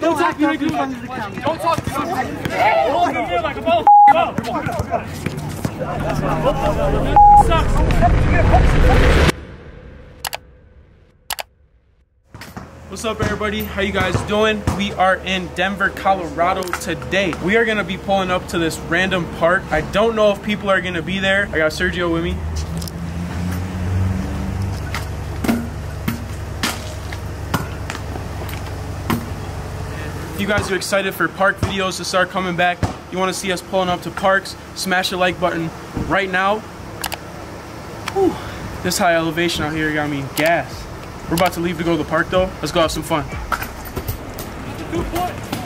Don't talk to me. Don't talk to me. Oh, you feel like a ball. What's up everybody? How you guys doing? We are in Denver, Colorado today. We are gonna be pulling up to this random park. I don't know if people are gonna be there. I got Sergio with me. If you guys are excited for park videos to start coming back, you wanna see us pulling up to parks, smash the like button right now. Whew. This high elevation out here got me gas. We're about to leave to go to the park though. Let's go have some fun.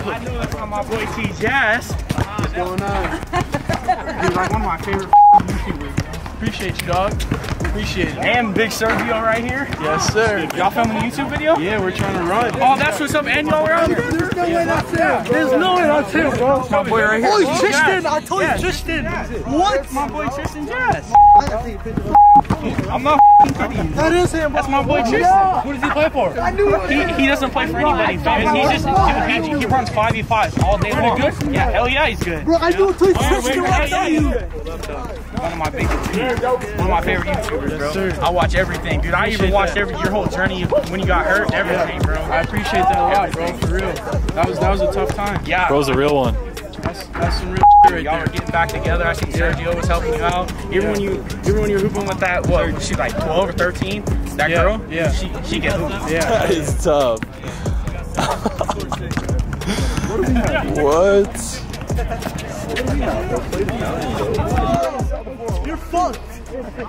I know that's how my boy T Jass. What's going on? He's like one of my favorite YouTubers. Appreciate you, dog. Appreciate it. And Big Sergio right here. Yes, sir. Y'all filming a YouTube video? Yeah, we're trying to run. Oh, that's what's up. And y'all around here? There's no way that's him. There's no way that's him, bro. My boy right here. Oh, Tristan. I told Yeah. you Tristan. What? My boy Tristan Jass. I'm not kidding. That is him. That's my boy Tristan. Who does he play for? I knew it. He, he doesn't play for anybody, fam. He just he, he, he runs 5v5 all day long. good? Yeah, hell yeah, he's good. Bro, I knew it told you Tristan. Hell I yeah, tell he's you. good. One of my biggest, one of my favorite YouTubers, bro. I watch everything, dude. I even watched every your whole journey when you got hurt, everything, bro. I appreciate that a lot, bro. For real. That was that was a tough time. Yeah, Bro's a real one. That's that's some real shit right y'all there. were getting back together. I see Sergio was helping you out. Even when you, even when you were hooping with that, what? She's like 12 or 13. That Yeah, girl. yeah. She she get hooped. Yeah. That is tough. what? You're fucked. Ah,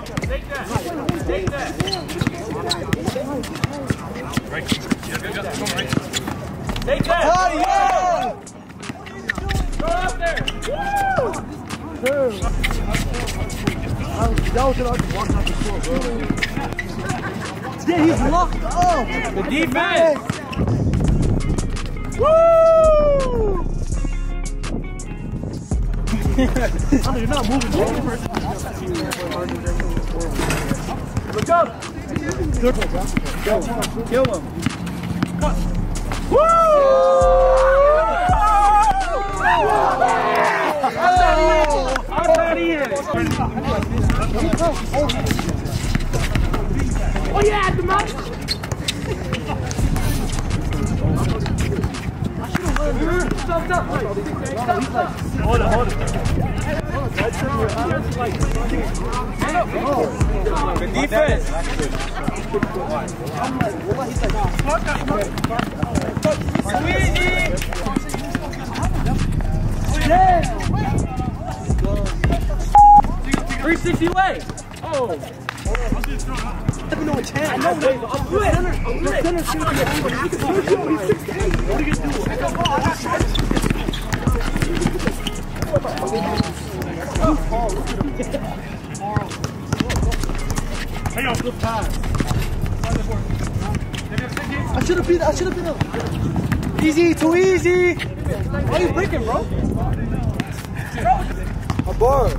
yeah. That was it. I was walking out the floor, bro. Yeah, he's locked up. The defense. Woo! I you're not moving. Look up. Kill him. I'm out of here. Oh yeah, the mountain. The defense. Three sixty way. Oh. I should have been. I should have been. Up. Easy, too easy. Why are you breaking, bro? A bar.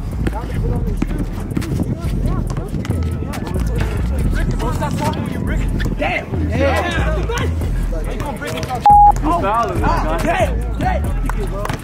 Bro, stop talking when you break it. Oh, Damn. Ah, yeah,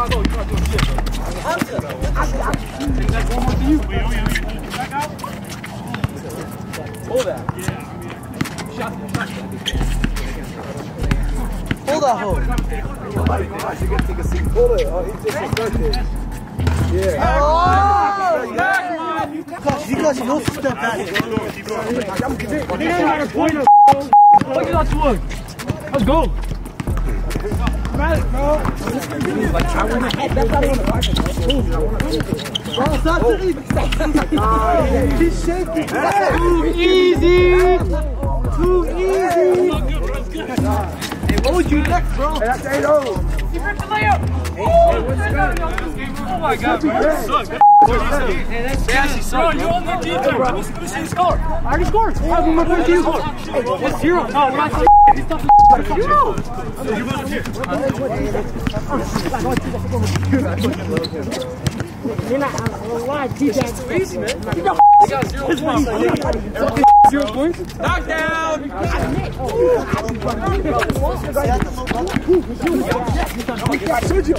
Hold that hoe. Yeah. You guys, you know, step back. Let's go. Shaking. Too easy. Too easy. Hey, what would you next, bro? That's 8 0. Oh my god, bro. They actually. Bro, you on their defense. See the score. I already scored. I have my two. Hey, it's zero. No, we're not He's tough as zero. You must here. You're not why defense. It's easy, man. You got zero points. Zero points. Knockdown. Sergio,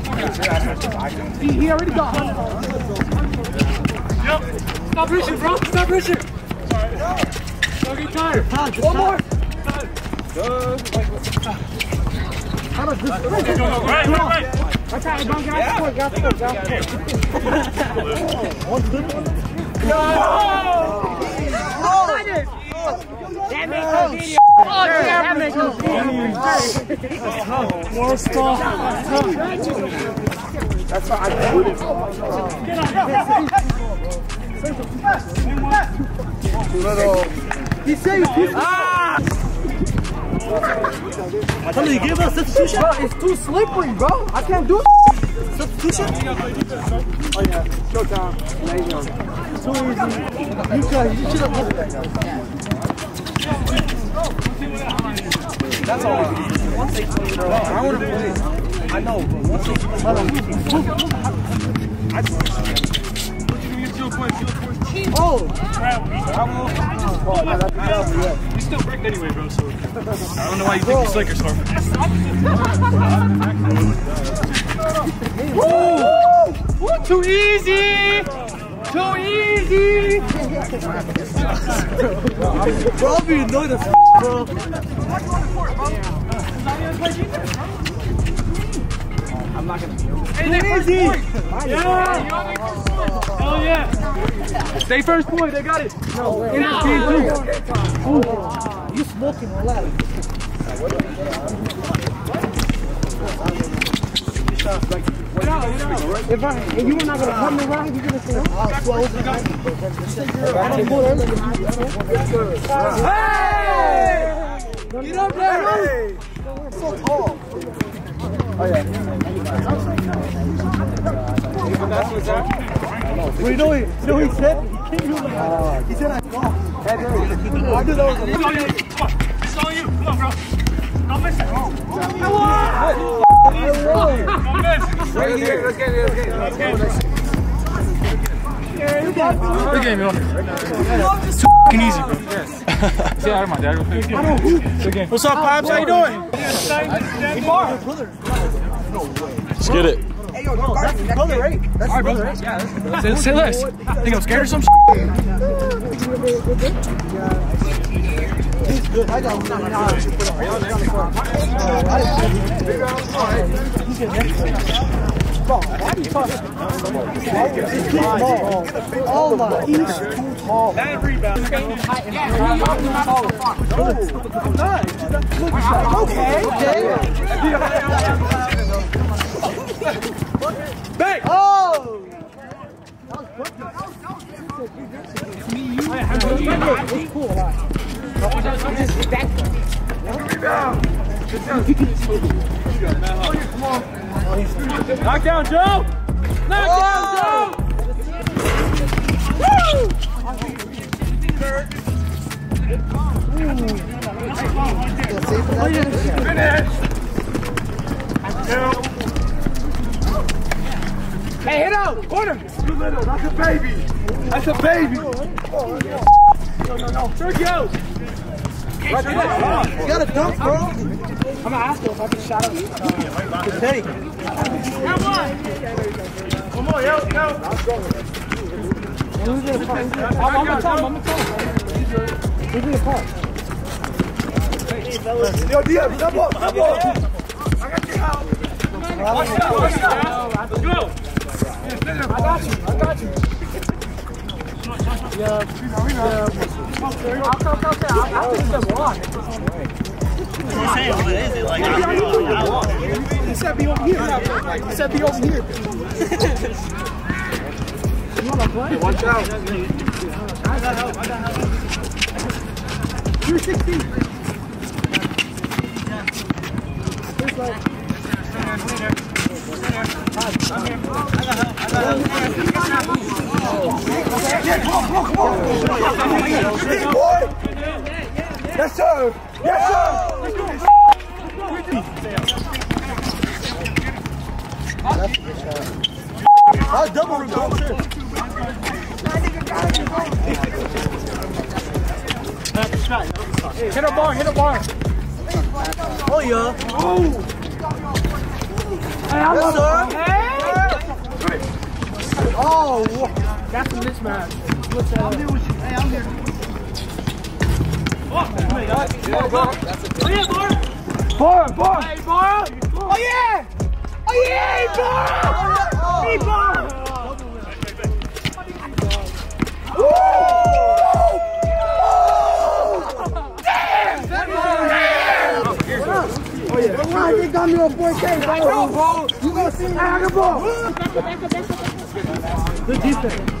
He, he already got Yep. Stop reaching, bro. Stop reaching. Don't get tired. One more. How about this? Right, right, right. That's how I get score. Got score. Got score. That makes no video. Oh, no video. More stuff. That's why I put it. Little. He said he's too ah! Tell me, you give us substitution? Bro, it's too slippery, bro. I can't do it. Substitution? Oh yeah, showtime. There you go. Too easy. You guys, you should have That's all. Once they tell you, bro, I want to play. I know, but once they tell Oh, Oh, yeah, that's tough, yeah. We still bricked anyway, bro, so. I don't know why you think the Lakers score. Woo! Woo! Too easy! Too easy! bro, I'll be annoyed as f- bro. Too easy! Yeah! Hell yeah! Stay first point, they got it! No, in the team too. Ooh. You smoking a lot. If I, and you were not gonna come around, you're gonna say, oh, Hey! Get up there! So tall. Oh yeah. You know, know what he said? He came here like, he said I golf. I knew that was a Come on, it's all you. Come on, bro. Don't miss it. Don't miss. Right here. Let's get it. Let's get it. Let's get it. Good game, yo. Too fucking easy, bro. Say hi to my dad real quick. Good. What's up, Pops? How you doing? Let's get it. Hey, yo, no, that's your brother, right? That's your brother, right? Yeah. Say, say less. Think I'm scared or some shit? He's good. I got one. Oh my, he's too tall. Okay, okay. Knock down, Joe! Knock down, Joe! Hey, hit out! Corner! Too little. That's a baby. That's a baby. Sergio! Right, You got a dunk, bro. I'm gonna ask him if I can shout out. Hey. Come on, Come on, yo, yo! Who's gonna park? I'm, gonna tell him, I'm gonna tell him. Who's gonna park? Yo, DM, step up, step up. I got your help. Let's go! I got you, I got you. Yeah, yeah. I'll come, come, come. I'll, I'll take them on. He said be over here. He said be over here. Watch out. You're 16. Big boy. Yes, sir. Yes, sir. I'll double. Hit a bar, hit a bar. Oh, yeah. Hey, Yes, sir. Hey! Oh, That's a mismatch. What's that? hey, I'm here. Bar, bar. Hey, bar. Oh, yeah. Oh, yeah, bar. Hey, bar. Why they got me on 4K, bro? You gonna see me on the ball? Good defense.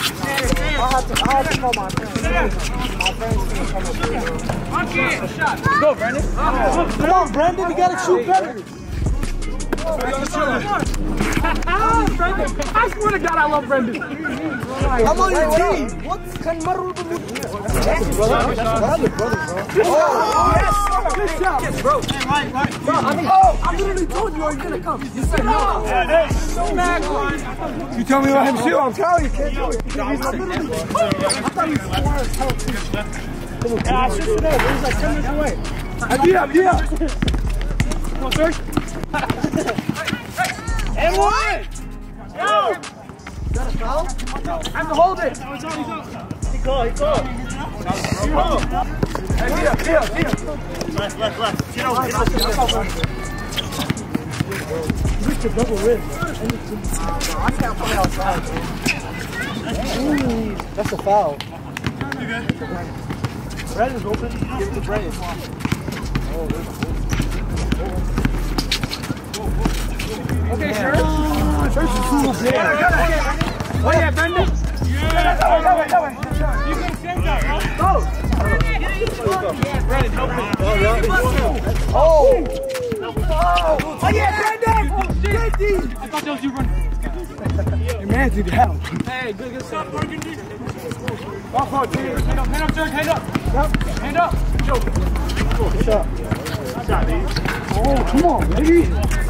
to, I to call my come up here. Come on, Brandon, you gotta shoot better. I swear to God, I love Brennan. I'm on your team. What's That's a brother. That's my other brother, bro. Oh, yes. Good shot. bro. Bro, I mean, oh, I literally told you I was gonna come. You said no. You tell me let him shoot. I'm telling you, can't do it. I literally, I thought you scored as hell. too. Yeah, I should have known. It was like 10 minutes away. Uh, yeah, yeah. Come on, Serge. And one. Yo. I have to hold it. He called, he called. Hey, Tia, Tia, Tia. Left, left, left. Get over. Reach your double wrist. That's a foul. Brad is open. Give it to Brad. Okay, sure. Church is cool, man. Oh, yeah, Brennan. Oh! Oh, oh. Oh. Oh, yeah, Brandon! Fifty! I thought that was you running. Your man needed help. Hey, good, good stuff. Off, off, hand up, hand up, Serge, hand up. Yep. Hand up. Joe. Shot. Oh, come on, baby.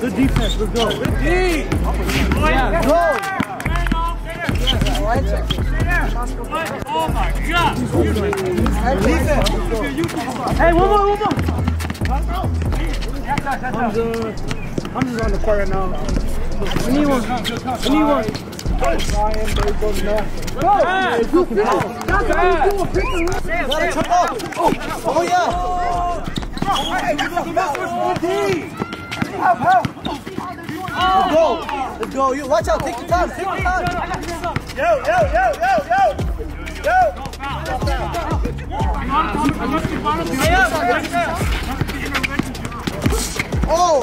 Good defense, let's go. D. Yeah, go. Oh my God. Defense. Hey, one more, one more. I'm just, on the court right now. I need one. I need one. Oh, yeah. Let's go. Let's go. You watch out. Take your time. Take your time. Yo, yo, yo, yo, yo. Yo. Oh.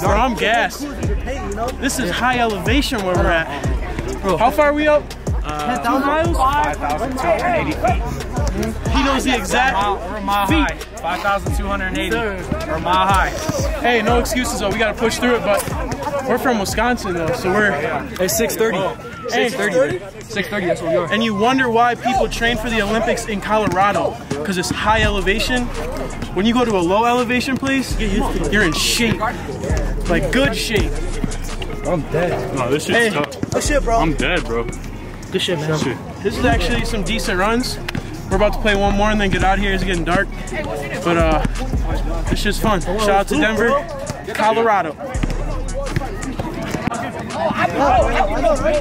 Bro, I'm gassed. This is high elevation where we're at. Bro, How far are we up? Two miles? 5,280 feet. He knows the exact We're a mile feet. high. 5,280. We're a mile high. Hey, no excuses though. We gotta push through it, but we're from Wisconsin though, so we're. It's 6:30. Hey, 6:30. That's where we are. and you wonder why people train for the Olympics in Colorado because it's high elevation. When you go to a low elevation place, you're in shape, like good shape. I'm dead. No, this shit's Hey. tough. Good shit, bro. I'm dead, bro. Good shit, man. This is actually some decent runs. We're about to play one more and then get out of here. It's getting dark, but uh, it's just fun. Shout out to Denver, Colorado.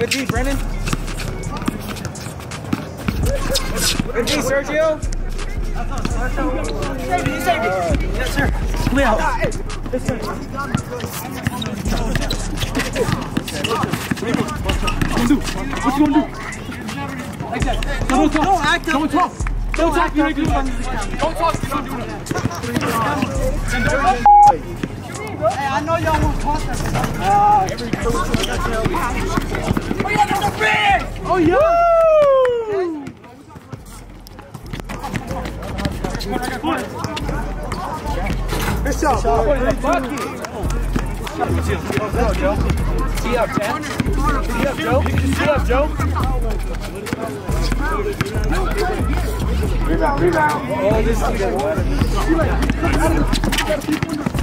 Good D, Brennan. Good D, Sergio. Clear out. What you gonna do? Like that. Don't talk. Don't act. Don't talk. Don't talk. You doing nothing. Don't talk. Don't do. Hey, I know y'all want contact. Oh yeah. Good shot, boy. See up, Chad. See up, Joe. See up, Joe. Rebound, rebound. Oh, this is good.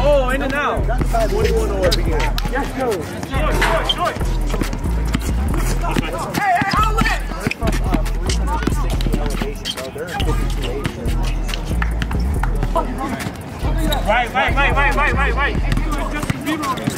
Oh, in and out. Right, right, right, right, right, right, right.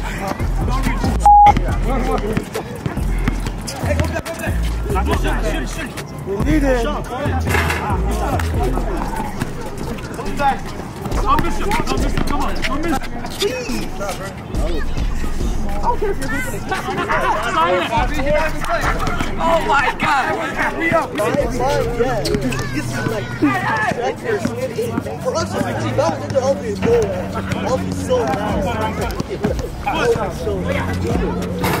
that sounds good. Six, 63. Don't miss it, miss. Oh. Oh my so so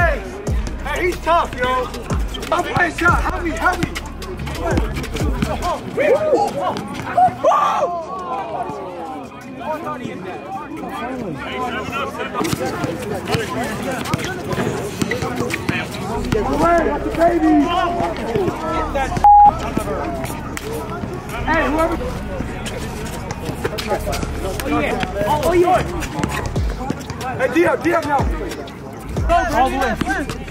he's tough, yo. I'm playing shot. Help me. Away, that's the baby. Hey, whoever. Oh yeah. Oh, hey, Dio, Dio now. All the way.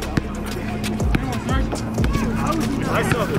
Hey!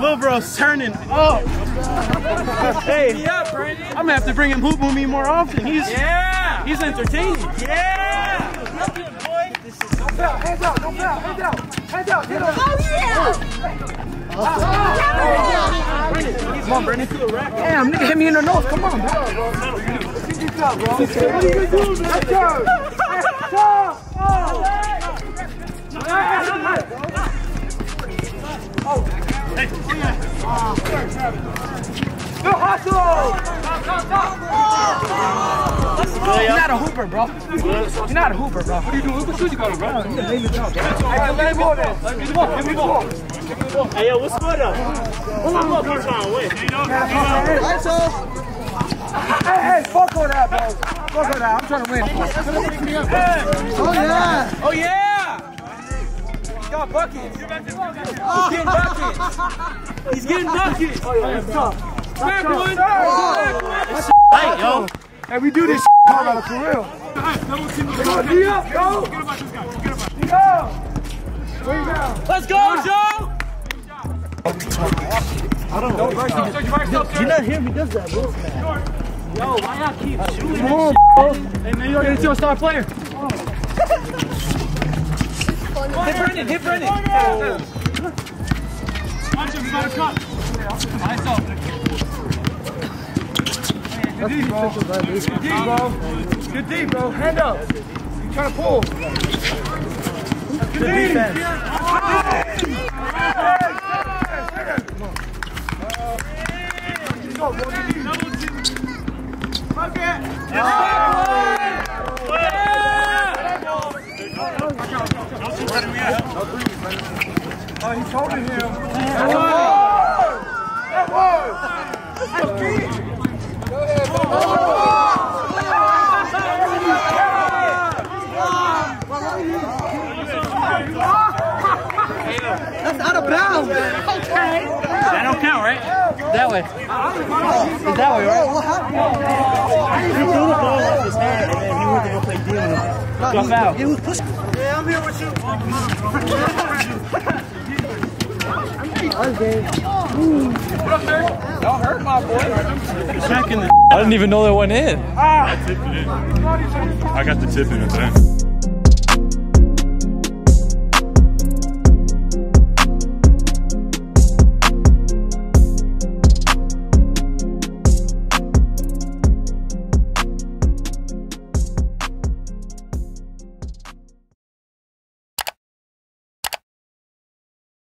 Little bro's turning up. hey, I'm gonna have to bring him hoop with me more often. He's yeah, he's entertaining. Yeah. Hands out, hands out, don't hands out, hands out, get up. Come on, Brennan, to the rack. Damn, nigga hit me in the nose, come on, bro. Get this out, bro. What are you gonna do, man? Let's go. Let's go. Go hustle! You're not a hooper, bro. You're not a hooper, bro. What are you doing? What shoes you got, bro? You can lay me down, bro. Hey, let me go then. Let me go. Give me the ball. Hey, yo, what's good up? I'm up here trying to win. Hey, hey, fuck all that, bro. Fuck all that. I'm trying to win. Oh, yeah. Oh yeah! He's got buckets. He's getting buckets. He's getting buckets. Oh, yeah, that's tough. Back one. Hey, yo. Hey, we do this shit for real. Come on, D up, yo. D up. Bring down. Let's go, Joe. You're not here, he does that, bro. Yo, why not Come on, bro. Hey, man, you're gonna see a star player. Oh. Hit Brennan. Hit Brennan. Watch him, he's about to cut. Nice up. Good D, bro. Good D, bro. Good D, bro. Hand up. You trying to pull. Good defense. Go, bro. Good D. Oh, he's holding him. That was! That was! That's key! Go ahead, bro. That's out of bounds. That don't count, right? That way. Is that way, right? He threw the ball off his hand and then he went to go play D. Drop out. He was pushing. Yeah, I'm here with you. Don't hurt my boy. I didn't even know that went in. I tipped it in. I got the tip in at the end.